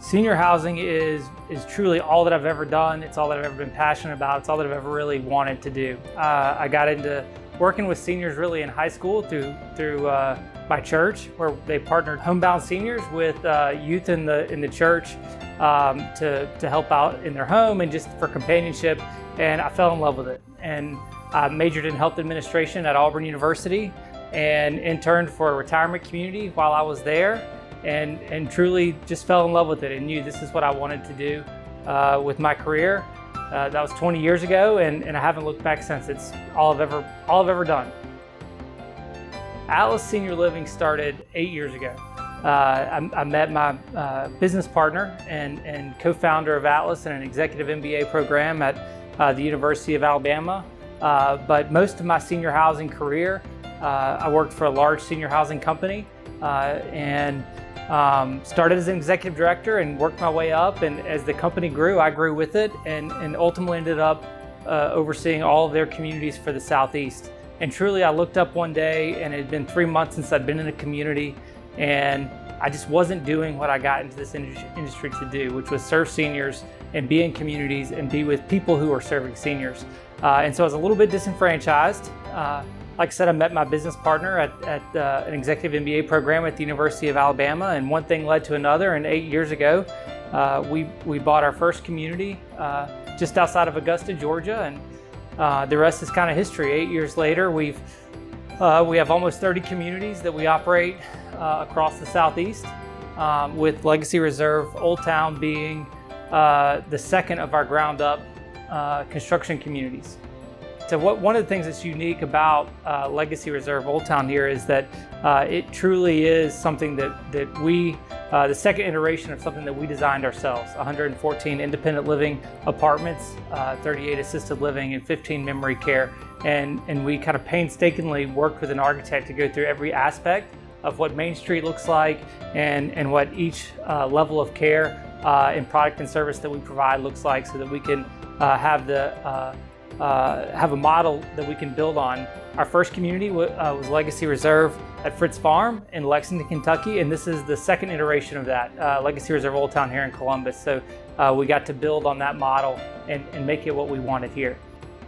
Senior housing is, is truly all that I've ever done. It's all that I've ever been passionate about. It's all that I've ever really wanted to do. Uh, I got into working with seniors really in high school through, through uh, my church, where they partnered homebound seniors with uh, youth in the, in the church um, to, to help out in their home and just for companionship. And I fell in love with it. And I majored in health administration at Auburn University and interned for a retirement community while I was there and, and truly just fell in love with it and knew this is what I wanted to do uh, with my career. Uh, that was 20 years ago, and, and I haven't looked back since. It's all I've ever, all I've ever done. Atlas Senior Living started eight years ago. Uh, I, I, met my uh, business partner and, and co-founder of Atlas in an executive MBA program at uh, the University of Alabama. Uh, but most of my senior housing career, I worked for a large senior housing company and um, started as an executive director and worked my way up. And as the company grew, I grew with it and, and ultimately ended up uh, overseeing all of their communities for the Southeast. And truly, I looked up one day and it had been three months since I'd been in a community and I just wasn't doing what I got into this industry to do, which was serve seniors and be in communities and be with people who are serving seniors. Uh, and so I was a little bit disenfranchised. Uh, like I said, I met my business partner at, at uh, an executive MBA program at the University of Alabama, and one thing led to another. And eight years ago, uh, we, we bought our first community uh, just outside of Augusta, Georgia, and uh, the rest is kind of history. Eight years later, we've uh, we have almost 30 communities that we operate uh, across the Southeast, um, with Legacy Reserve Old Town being the second of our ground up construction communities. So what, one of the things that's unique about uh, Legacy Reserve Old Town here is that uh, it truly is something that, that we, uh, the second iteration of something that we designed ourselves. 114 independent living apartments, uh, 38 assisted living, and 15 memory care. And, and we kind of painstakingly worked with an architect to go through every aspect of what Main Street looks like and, and what each uh, level of care uh, and product and service that we provide looks like so that we can have the uh, have a model that we can build on. Our first community uh, was Legacy Reserve at Fritz Farm in Lexington, Kentucky, and this is the second iteration of that, uh, Legacy Reserve Old Town here in Columbus. So uh, we got to build on that model and, and, make it what we wanted here.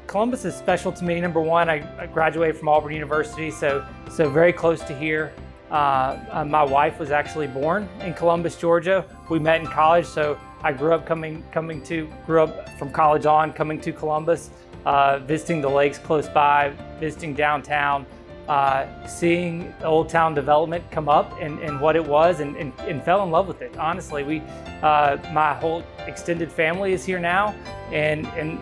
Columbus is special to me. Number one, I, I graduated from Auburn University, so, so very close to here. Uh, uh, my wife was actually born in Columbus, Georgia. We met in college, so I grew up coming, coming to, grew up from college on, coming to Columbus uh, visiting the lakes close by, visiting downtown, uh, seeing Old Town development come up and, and what it was and, and, and, fell in love with it. Honestly, we, uh, my whole extended family is here now and, and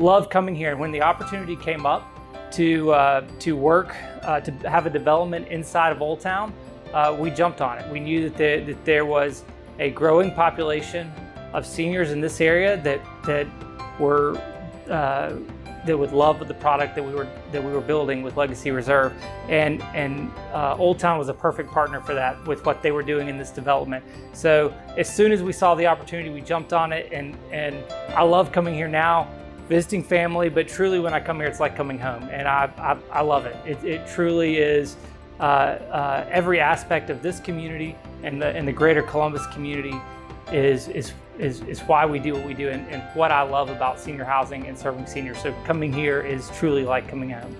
love coming here. And when the opportunity came up to, uh, to work, uh, to have a development inside of Old Town, uh, we jumped on it. We knew that there, that there was a growing population of seniors in this area that, that were uh, that would love the product that we were that we were building with Legacy Reserve, and and uh, Old Town was a perfect partner for that with what they were doing in this development. So as soon as we saw the opportunity, we jumped on it, and and I love coming here now, visiting family. But truly, when I come here, it's like coming home, and I I, I love it. it. It truly is. Uh, uh, every aspect of this community and the and the greater Columbus community is is is, is why we do what we do and, and what I love about senior housing and serving seniors. So coming here is truly like coming home.